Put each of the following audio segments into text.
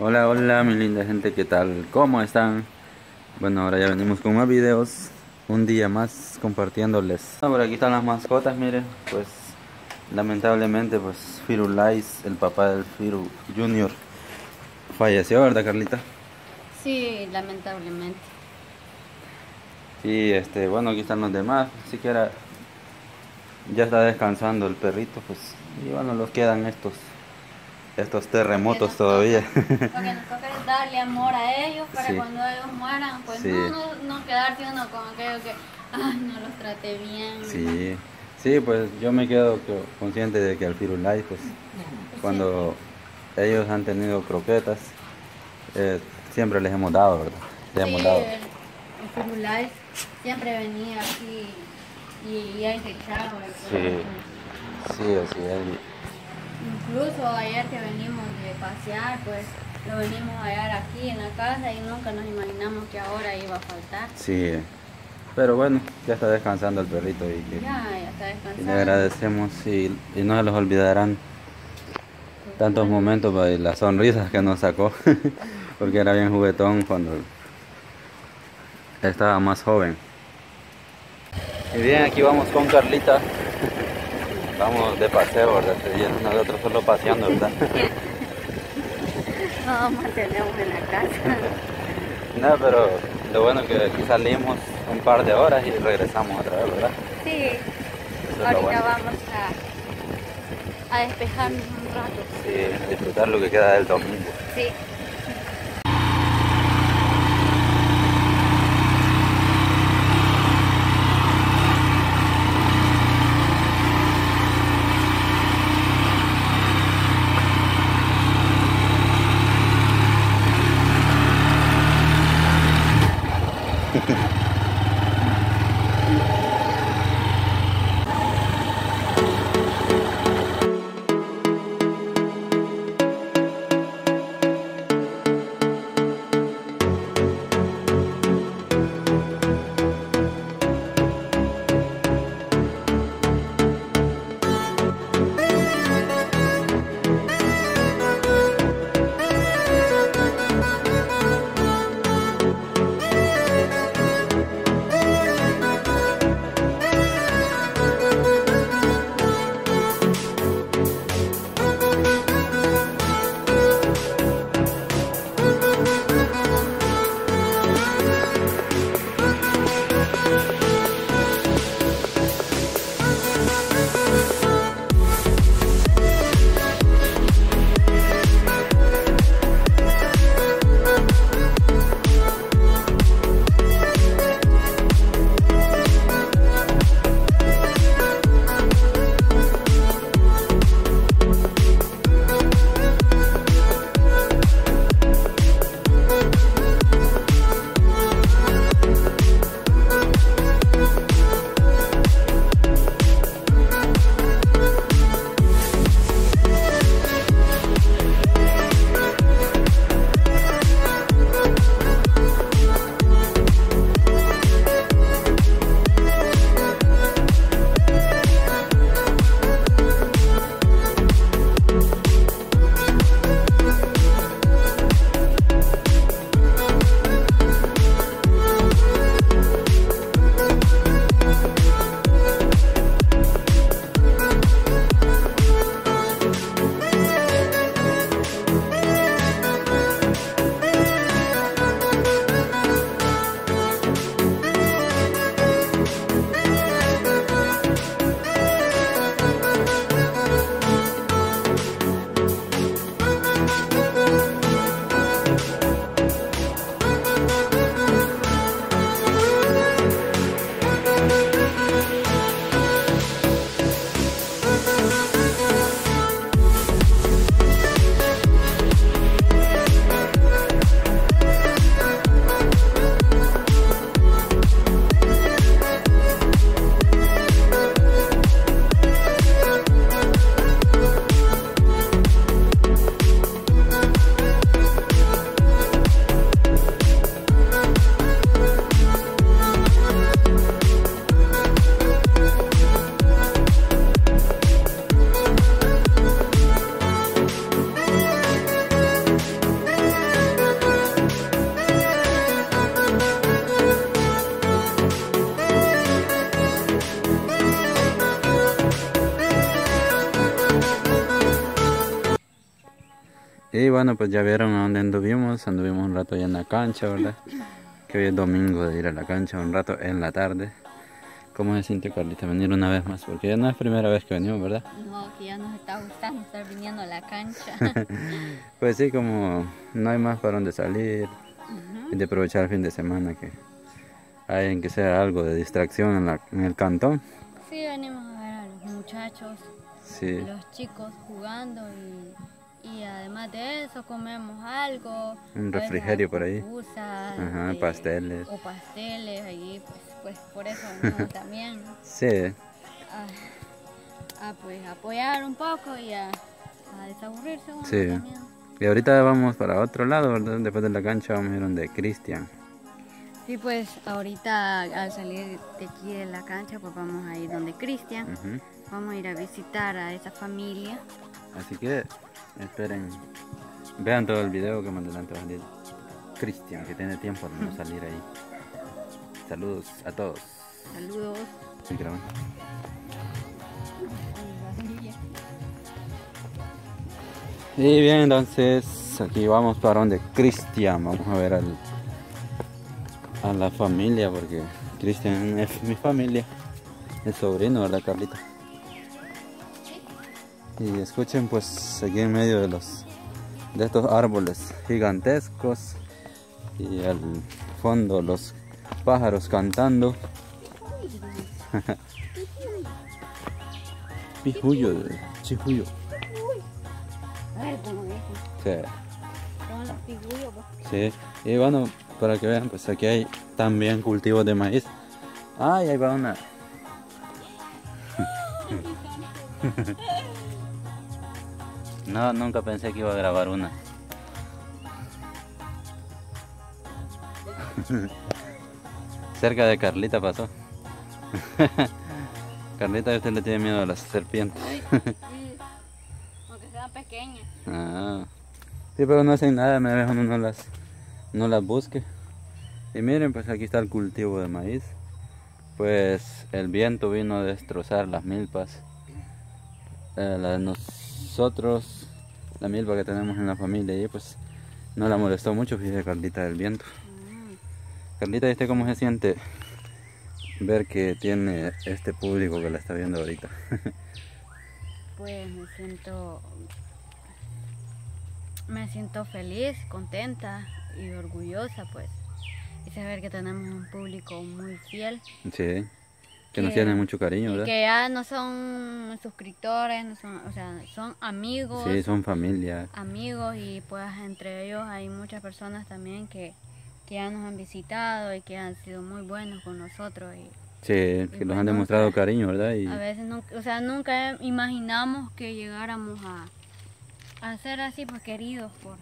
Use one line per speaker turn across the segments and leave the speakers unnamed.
Hola, hola mi linda gente, ¿qué tal? ¿Cómo están? Bueno, ahora ya venimos con más videos, un día más compartiéndoles. Por aquí están las mascotas, miren, pues lamentablemente pues Firulais, el papá del Firu Junior, falleció, ¿verdad Carlita?
Sí, lamentablemente.
Y este, bueno, aquí están los demás, siquiera ya está descansando el perrito, pues, y bueno, los quedan estos estos terremotos todavía.
lo que nos toca es darle amor a ellos para cuando ellos mueran, pues no, no, no, quedarse uno con aquello que, ay, no los trate bien.
Sí, sí, pues yo me quedo consciente de que al Firulais, pues, cuando ellos han tenido croquetas, eh, siempre les hemos dado, ¿verdad? Les hemos dado.
El, Firulais siempre venía aquí y, y ahí se echaba.
Sí, sí, así es.
Incluso ayer que venimos de pasear, pues lo venimos a hallar aquí en la casa y nunca nos imaginamos que ahora iba a faltar.
Sí, pero bueno, ya está descansando el perrito y,
ya, ya está descansando.
y le agradecemos y, no se los olvidarán tantos momentos y las sonrisas que nos sacó, porque era bien juguetón cuando estaba más joven. Y bien, aquí vamos con Carlita. Vamos de paseo, ¿verdad? Y nosotros solo paseando, ¿verdad?
no, mantenemos en la casa.
no, pero lo bueno es que aquí salimos un par de horas y regresamos otra vez, ¿verdad?
Sí. Ahorita vamos a, a despejarnos un rato.
Sí, a disfrutar lo que queda del domingo.
Sí.
Bueno, pues ya vieron a dónde anduvimos. Anduvimos un rato allá en la cancha, ¿verdad? Que hoy es domingo de ir a la cancha un rato en la tarde. ¿Cómo se siente Carlita venir una vez más? Porque ya no es primera vez que venimos, ¿verdad?
No, que ya nos está gustando estar viniendo a la cancha.
pues sí, como no hay más para donde salir
Ujú.
y de aprovechar el fin de semana que hay en que sea algo de distracción en, la- en el cantón.
Sí, venimos a ver a los muchachos,
Sí,
los chicos jugando y, y además de eso comemos algo.
Un refrigerio por ahí.
pupusas,
Ajá, pasteles.
O pasteles, ahí pues, pues por eso también.
sí,
a, a, pues apoyar un poco y a, a desaburrirse uno
Sí.
también.
y ahorita vamos para otro lado, ¿verdad? Después de la cancha vamos a ir donde Cristian.
Sí, pues ahorita al salir de aquí de la cancha, pues vamos a ir donde Cristian. Vamos a ir a visitar a esa familia.
Así que esperen, vean todo el video que más adelante va a salir Cristian, que tiene tiempo de no salir ahí. Saludos a todos.
Saludos.
Grabando. Y bien, entonces aquí vamos para donde Cristian. Vamos a ver al, a la familia, porque Cristian es mi familia, el sobrino, ¿verdad, Carlita? Y escuchen, pues aquí en medio de los de estos árboles gigantescos y al fondo los pájaros cantando. Pijuyo, chijuyo. Sí, y bueno, para que vean, pues aquí hay también cultivos de maíz. Ay, ahí va una. No, nunca pensé que iba a grabar una. Cerca de Carlita pasó. Carlita, usted le tiene miedo a las serpientes.
Aunque sea pequeña.
Ah. Sí, pero no hacen nada, me dejan uno las, no las busque. Y miren, pues aquí está el cultivo de maíz. Pues el viento vino a destrozar las milpas. Eh, la de nosotros, la milpa que tenemos en la familia, y pues no la molestó mucho, fíjese Carlita del viento.
Mm.
Carlita, ¿y usted cómo se siente ver que tiene este público que la está viendo ahorita?
Pues me siento. Me siento feliz, contenta y orgullosa, pues. Y saber que tenemos un público muy fiel.
sí, que nos
Que-
tiene mucho cariño, ¿verdad?
que ya no son suscriptores, no son, o sea, son amigos.
Sí, son familia.
amigos y pues entre ellos hay muchas personas también que, que ya nos han visitado y que han sido muy buenos con nosotros y
Sí, que
pues
nos han
nunca-
demostrado cariño, ¿verdad? Y
a veces nunca, o sea, nunca imaginamos que llegáramos a, a ser así pues queridos por,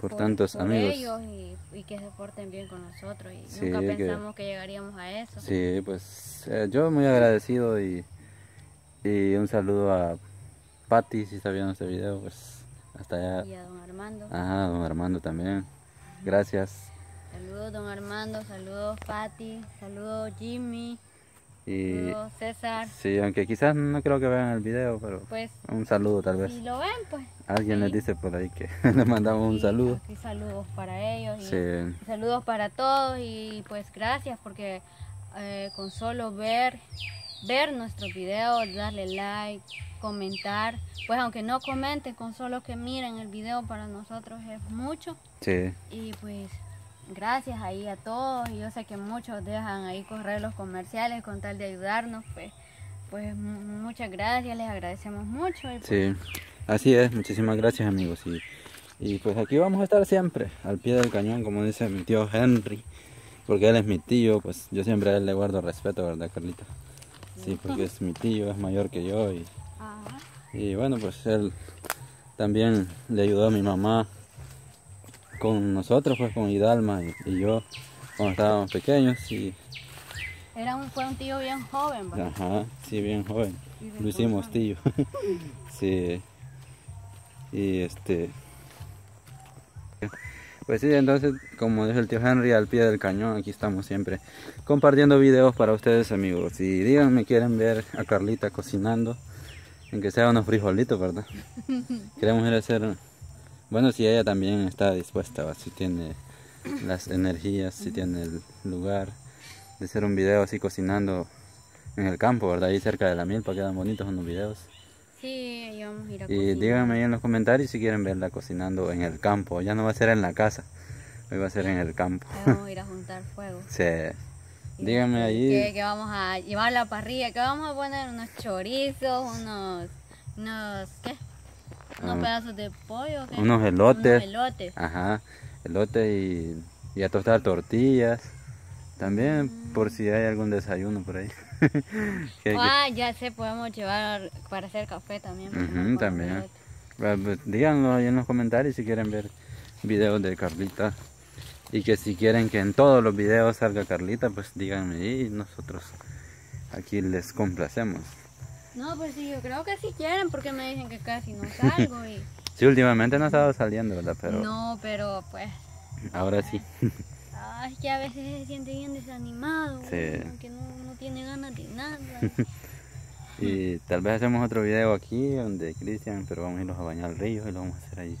por tantos
por
amigos.
ellos y, y que se porten bien con nosotros y
Sí,
nunca pensamos que llegaríamos a eso.
Sí, pues eh, yo muy agradecido y, y un saludo a Patti si está viendo este video, pues hasta allá.
Y a don Armando.
Ajá, don Armando también. Gracias.
Saludos don Armando, saludos Patti, saludos Jimmy,
Y
saludos César.
sí, aunque quizás no creo que vean el video, pero
Pues
un saludo tal vez.
si lo ven pues
Alguien
sí.
les dice por ahí que les mandamos un saludo.
aquí saludos para ellos y
Sí,
saludos para todos y pues gracias porque eh, con solo ver ver nuestros videos, darle like, comentar, pues aunque no comenten, con solo que miren el video para nosotros es mucho
sí,
y pues gracias ahí a todos y yo sé que muchos dejan ahí correr los comerciales con tal de ayudarnos, pues pues mu- muchas gracias, les agradecemos mucho y pues,
sí. Así es, muchísimas gracias amigos. Y, y pues aquí vamos a estar siempre, al pie del cañón, como dice mi tío Henry. Porque él es mi tío, pues yo siempre a él le guardo respeto, ¿verdad, Carlita? Sí, porque es mi tío, es mayor que yo y,
ajá.
y bueno, pues él también le ayudó a mi mamá con nosotros, pues con Hidalma y, y yo cuando estábamos pequeños y
Era un, fue un tío bien joven, ¿verdad?
ajá, sí, bien joven, lo hicimos tío, sí, y este, pues sí, entonces como dijo el tío Henry al pie del cañón, aquí estamos siempre compartiendo videos para ustedes amigos. Y díganme quieren ver a Carlita cocinando, en que sea unos frijolitos, ¿verdad? Queremos ir a hacer Bueno, si ella también está dispuesta, si tiene las energías, si tiene el lugar de hacer un video así cocinando en el campo, ¿verdad? Ahí cerca de la milpa quedan bonitos unos videos.
Sí, vamos a ir a
Y díganme ahí en los comentarios si quieren verla cocinando en el campo. Ya no va a ser en la casa, hoy va a ser en el campo.
vamos a ir a juntar fuego.
sí. Díganme ahí.
Que, que, vamos a llevar la parrilla, que vamos a poner unos chorizos, unos, unos, ¿qué? Unos
Ah.
pedazos de pollo. ¿qué?
Unos elotes.
Unos elotes.
Ajá, elote y, y a tostar tortillas. También por si hay algún desayuno por ahí. Que- que-
Ah, ya sé, podemos llevar para hacer café también.
también.
elote.
Pues, díganlo ahí en los comentarios si quieren ver videos de Carlita. Y que si quieren que en todos los videos salga Carlita, pues díganme y nosotros aquí les complacemos.
No, pues sí, yo creo que sí quieren porque me dicen que casi no salgo y...
Sí, últimamente no ha estado saliendo, ¿verdad? Pero
No, pero pues...
ahora sí.
Ay, que a veces se siente bien desanimado,
Sí.
que no, no tiene ganas de nada.
Y tal vez hacemos otro video aquí donde Cristian, pero vamos a irnos a bañar al río y lo vamos a hacer ahí.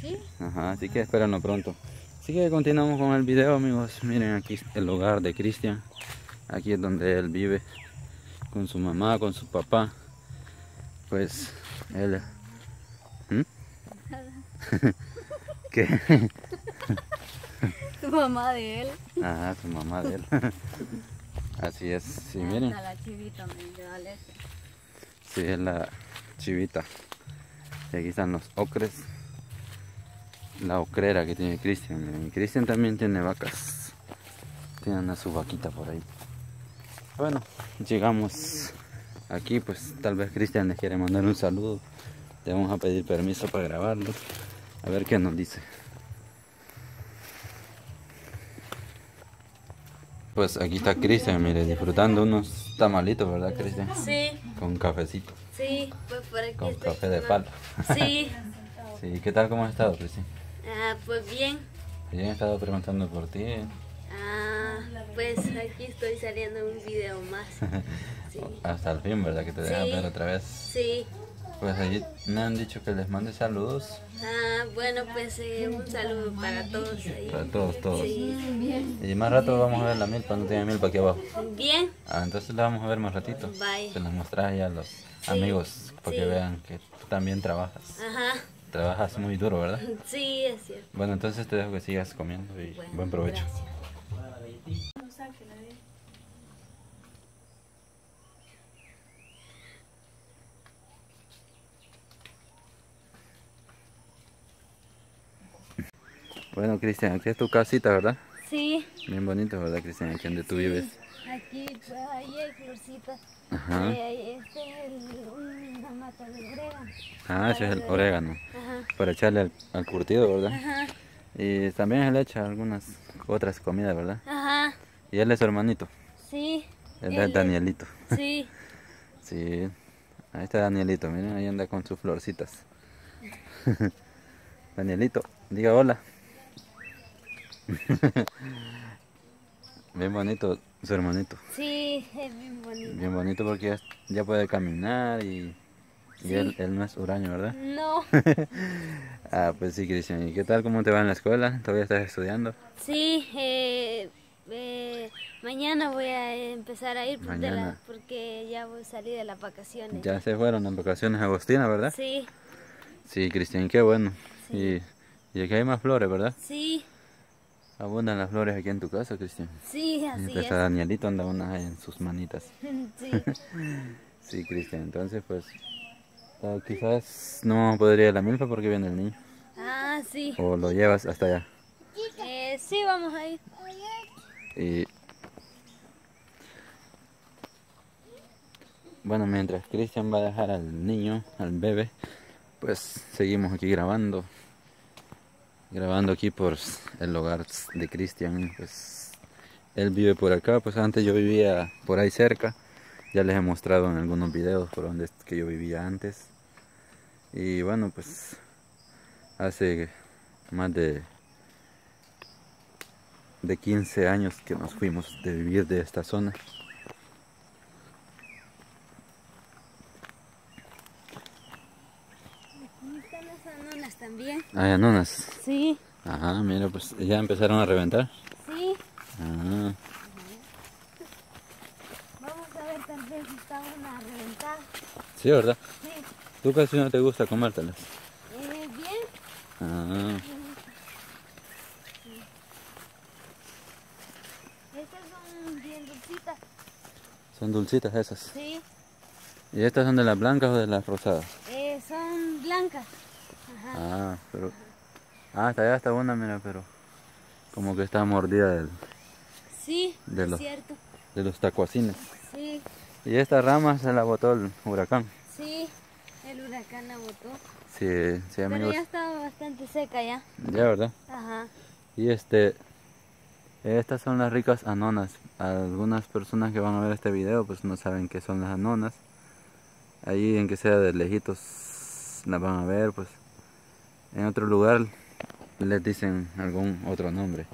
¿Sí?
Ajá, así que espérenlo pronto. Así que continuamos con el video amigos. Miren aquí el hogar de Cristian. Aquí es donde él vive. Con su mamá, con su papá. Pues él... ¿Qué?
Tu mamá de él.
Ajá, su mamá de él. Así es. Sí, miren.
La chivita me.
Sí, es la chivita. Y aquí están los ocres. La ocrera que tiene Cristian. Cristian también tiene vacas. Tienen a su vaquita por ahí. Bueno, llegamos aquí. Pues tal vez Cristian les quiere mandar un saludo. Le vamos a pedir permiso para grabarlo. A ver qué nos dice. Pues aquí está Cristian, mire, disfrutando unos tamalitos, ¿verdad, Cristian?
Sí,
Con cafecito,
sí, pues por aquí
con
estoy
café de palo.
Sí,
Sí, ¿qué tal? ¿Cómo has estado, Cristian?
ah, pues bien.
Bien, he estado preguntando por ti.
Pues aquí estoy saliendo en un video más. Sí,
Hasta el fin, ¿verdad? Que te dejan
Sí.
ver otra vez.
sí.
Pues allí me han dicho que les mande saludos
Ah, bueno, pues eh, un saludo para todos ahí.
para todos, todos.
Sí,
Y más rato vamos a ver la milpa, no tiene milpa aquí abajo.
bien.
Ah, entonces la vamos a ver más ratito.
Bye.
Se las mostras ahí a los amigos para que vean que tú también trabajas.
Ajá,
Trabajas muy duro, ¿verdad?
sí, es cierto.
Bueno, entonces te dejo que sigas comiendo y
Bueno,
buen provecho.
gracias.
Bueno, Cristian, aquí es tu casita, ¿verdad?
Sí,
Bien bonito, ¿verdad, Cristian? Aquí donde tú vives.
aquí pues ahí hay florcitas.
Ajá.
Ahí, este es el, una mata de orégano.
Ah, ese es el orégano.
Ajá,
Para echarle al, al curtido, ¿verdad?
ajá,
Y también le echa algunas otras comidas, ¿verdad?
ajá,
Y él es su hermanito.
sí.
Él
él
es
es-
Danielito.
Sí,
Sí. Ahí está Danielito, miren, ahí anda con sus florcitas. Danielito, diga hola. Bien bonito su hermanito.
sí, es bien bonito.
Bien bonito porque ya, ya puede caminar y, y
Sí.
él, él no es huraño, ¿verdad?
No,
Ah, pues sí, Cristian. ¿Y qué tal? ¿Cómo te va en la escuela? ¿Todavía estás estudiando?
sí, eh, eh, mañana voy a empezar a ir por- la- porque ya voy a salir de las vacaciones.
Ya se fueron en vacaciones a Agostina, ¿verdad?
Sí,
Sí, Cristian, qué bueno.
Sí.
Y, y aquí hay más flores, ¿verdad?
sí,
Abundan las flores aquí en tu casa, Cristian.
sí, así es.
a Danielito anda una ahí en sus manitas.
Sí,
Sí, Cristian, entonces pues ah, quizás no podría ir a la milpa porque viene el niño.
ah, sí.
O lo llevas hasta allá.
Eh, sí, vamos a ir.
Y bueno, mientras Cristian va a dejar al niño, al bebé, pues seguimos aquí grabando. Grabando aquí por el hogar de Cristian. Pues él vive por acá, pues antes yo vivía por ahí cerca. Ya les he mostrado en algunos videos por donde que yo vivía antes. Y bueno, pues hace más de de 15 años que nos fuimos de vivir de esta zona.
Están también.
Hay anonas.
Sí.
Ajá, mira, pues ya empezaron a reventar.
Sí.
Ah.
Vamos a ver tal vez si está una reventada.
Sí, ¿verdad?
Sí.
¿Tú casi no te gusta comértelas?
Eh, bien.
Ah.
Estas son bien dulcitas.
Son dulcitas esas.
Sí.
¿Y estas son de las blancas o de las rosadas?
Eh, son blancas. Ajá.
Ah, pero... Ah, hasta allá está una, mira, pero... Como que está mordida del-
Sí,
De
es
los-
cierto.
de los tacuacines.
Sí,
Y esta rama se la botó el huracán.
sí. El huracán la botó.
Sí, sí,
Pero
amigos.
ya está bastante seca ya.
Ya, ¿verdad?
Ajá.
Y este, estas son las ricas anonas. Algunas personas que van a ver este video pues no saben qué son las anonas. Ahí en que sea de lejitos las van a ver pues. En otro lugar les dicen algún otro nombre.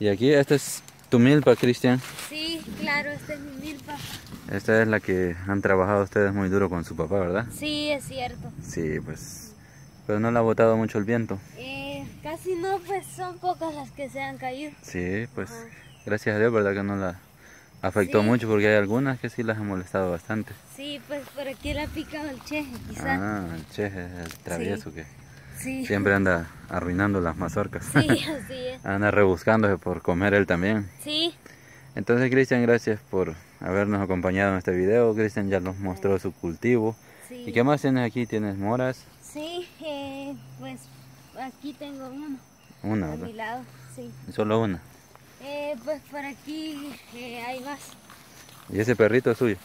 Y aquí esta es tu milpa, Cristian.
Sí, claro, esta es mi milpa.
Esta es la que han trabajado ustedes muy duro con su papá, ¿verdad?
Sí, es cierto.
Sí, pues. Pero no le ha botado mucho el viento.
Eh, casi no, pues son pocas las que se han caído.
Sí, pues
Ajá.
gracias a Dios, ¿verdad? Que no la afectó
Sí.
mucho porque hay algunas que sí las han molestado bastante.
Sí, pues por aquí le ha picado el cheje, quizás.
Ah, el che, el travieso que
Sí.
siempre anda arruinando las mazorcas.
Sí, así es.
anda rebuscándose por comer él también.
Sí,
Entonces, Cristian, gracias por habernos acompañado en este video. Cristian ya nos mostró su cultivo.
sí.
¿Y qué más tienes aquí? ¿Tienes moras?
Sí, eh, pues aquí tengo uno
Una,
a mi lado. Sí.
Solo una.
Eh, pues por aquí eh, hay más.
¿Y ese perrito es suyo?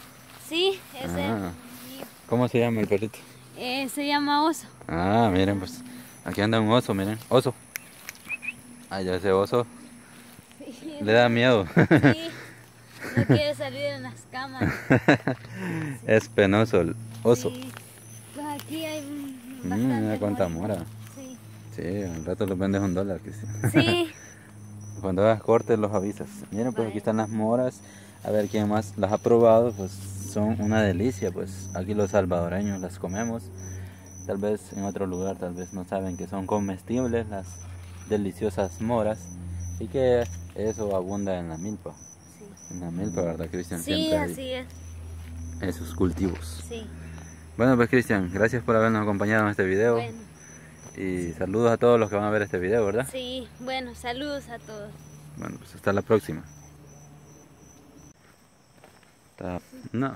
Sí, ese
Ah.
mío.
¿Cómo se llama el perrito?
Eh, se llama oso.
Ah, miren, pues aquí anda un oso, miren. Oso. Ay, ya ese oso
Sí,
le da miedo.
sí. No quiere salir en las cámaras.
es penoso el oso.
Sí. Pues aquí hay mm,
Mm,
bastante.
mira cuánta
mora.
mora.
Sí.
Sí, al rato los vendes un dólar, Cristian.
Sí.
Cuando hagas cortes los avisas. Miren, pues aquí están las moras. A ver quién más las ha probado. Pues son una delicia. Pues aquí los salvadoreños las comemos. Tal vez en otro lugar, tal vez no saben que son comestibles las deliciosas moras. Y que eso abunda en la milpa.
Sí,
En la milpa, ¿verdad, Cristian?
sí
Siempre
así es.
esos cultivos.
Sí.
Bueno, pues Cristian, gracias por habernos acompañado en este video.
Bueno,
Y saludos a todos los que van a ver este video, ¿verdad?
sí. Bueno, saludos a todos.
Bueno, pues hasta la próxima. No.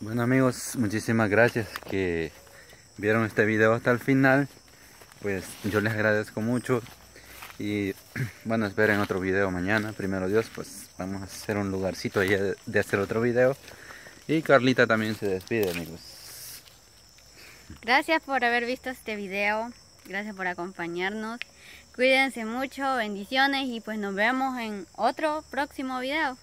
Bueno amigos, muchísimas gracias que vieron este video hasta el final. Pues yo les agradezco mucho y bueno, esperen otro video mañana, primero Dios, pues vamos a hacer un lugarcito de, de hacer otro video. Y Carlita también se despide amigos.
Gracias por haber visto este video. Gracias por acompañarnos. Cuídense mucho, bendiciones y pues nos vemos en otro próximo video.